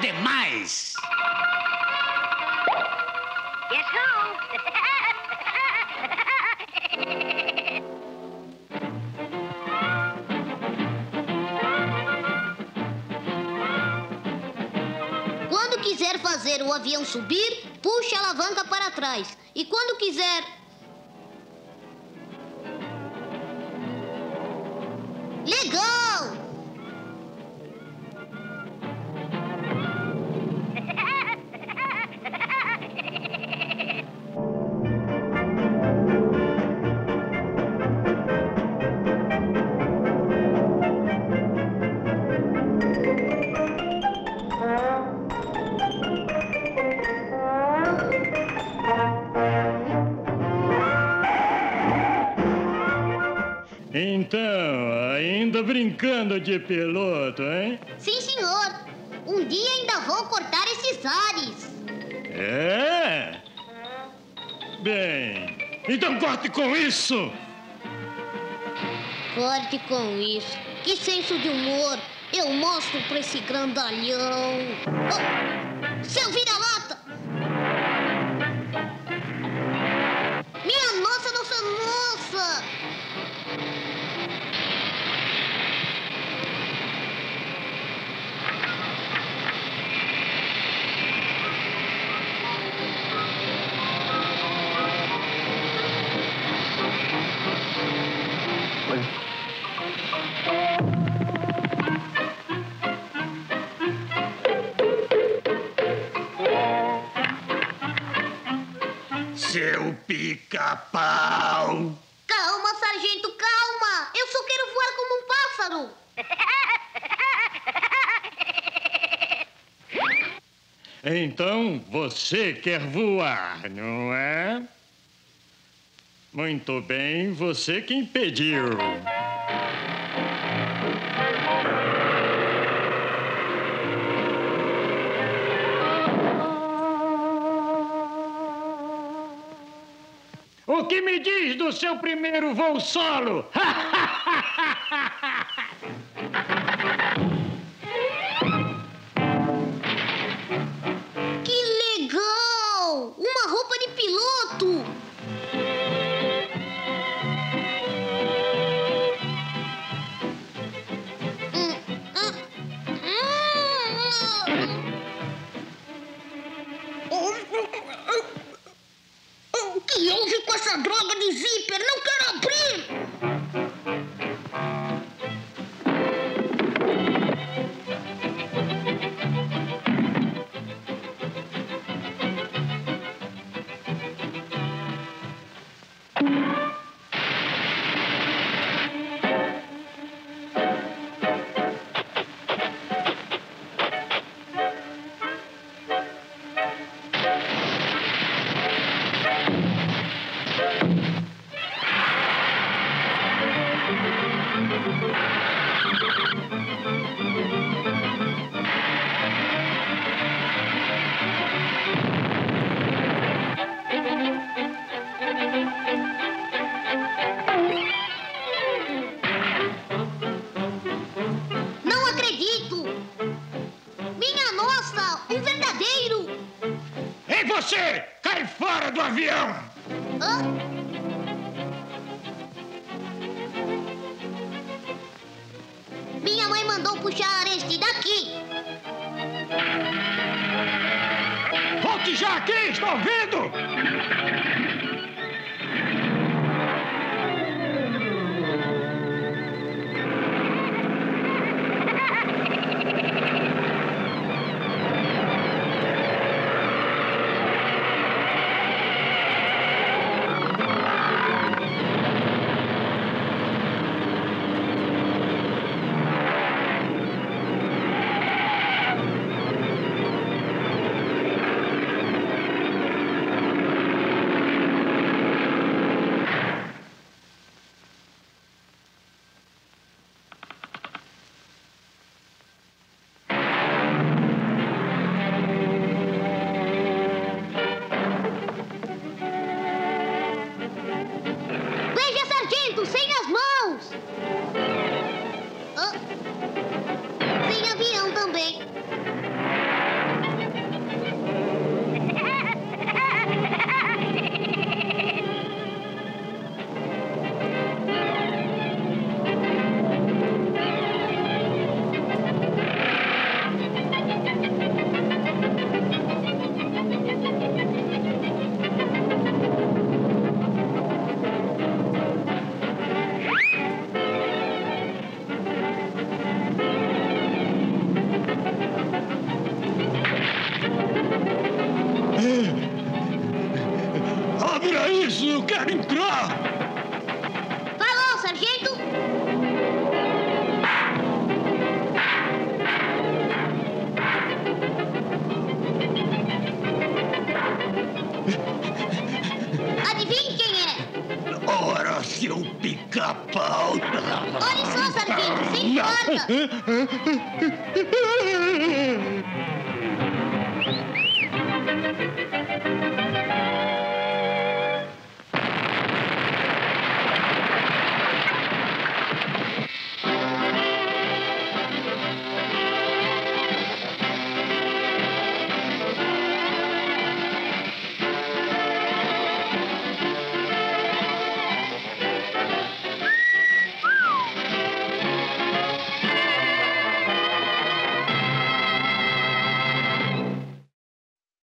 demais. Guess who? Quando quiser fazer o avião subir, puxe a alavanca para trás. E quando quiser. Então, ainda brincando de piloto, hein? Sim, senhor. Um dia ainda vou cortar esses ares. É? Bem, então corte com isso! Corte com isso. Que senso de humor. Eu mostro pra esse grandalhão. Oh, seu Pica-pau. Calma, sargento, calma! Eu só quero voar como um pássaro! Então você quer voar, não é? Muito bem, você que impediu. O que me diz do seu primeiro voo solo? Que legal! Uma roupa de piloto! Você! Cai fora do avião! Hã? Minha mãe mandou puxar este daqui. Volte já aqui, estão ouvindo? sing isso, eu quero entrar! Falou, sargento! Adivinhe quem é? Ora, seu pica-pau! Olhe só, sargento, sem porta!